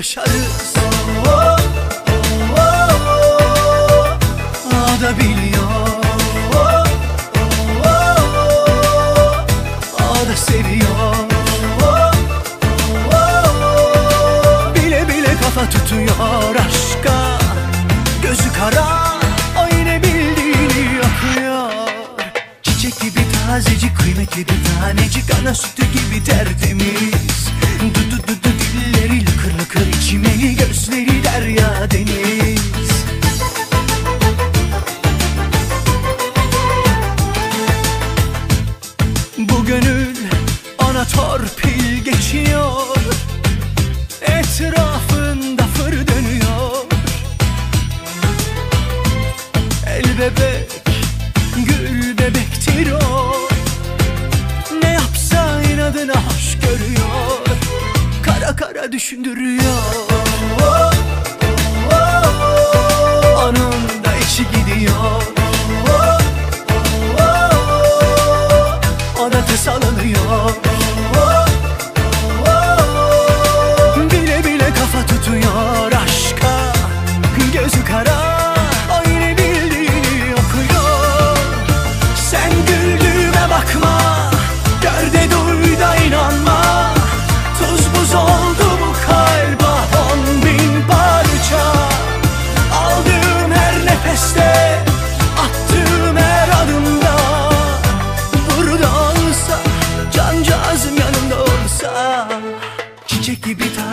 yaşarız. Oh, oh, oh, oh. O biliyor. Oh, oh, oh, oh. O seviyor. Oh, oh, oh. Bile bile kafa tutuyor aşka. Gözü kara Çiçek gibi tazecik kıymetli bir tanecik. Ana sütü gibi tertemiz. geçiyor. Etrafında fır dönüyor. El bebek, gül bebektir o. Ne yapsa inadına hoş görüyor. Kara kara düşündürüyor.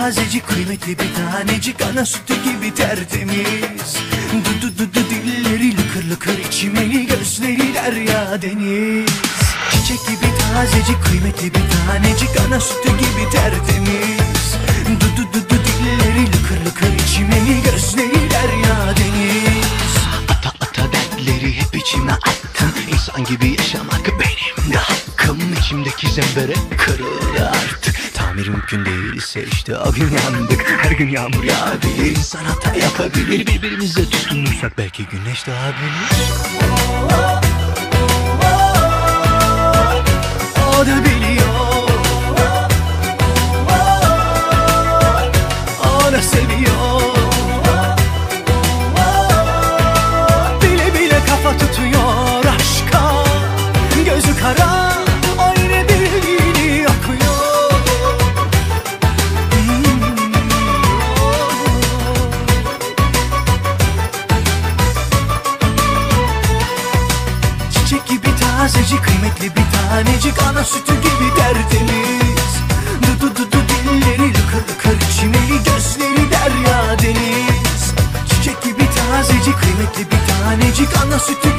Tazecik kıymetli bir tanecik Ana sütü gibi tertemiz. Du du du du dilleri lıkır lıkır içimeli Gözleri derya deniz. Çiçek gibi tazecik kıymetli bir tanecik Ana sütü gibi tertemiz. Du du du du dilleri lıkır lıkır içimeli Gözleri derya deniz. Ata ata dertleri hep içime attım İnsan gibi yaşamak benim de hakkım. İçimdeki zembere kırıldı. artık Tamir mümkün değilse işte o gün yandık Her gün yağmur yağabilir insan hata yapabilir. Birbirimize tutunursak belki güneş doğabilir O tazecik kıymetli bir tanecik. Ana sütü gibi tertemiz. Du du du du dilleri lıkır lıkır çimeli Gözleri derya deniz. Çiçek gibi tazecik kıymetli bir tanecik. Ana sütü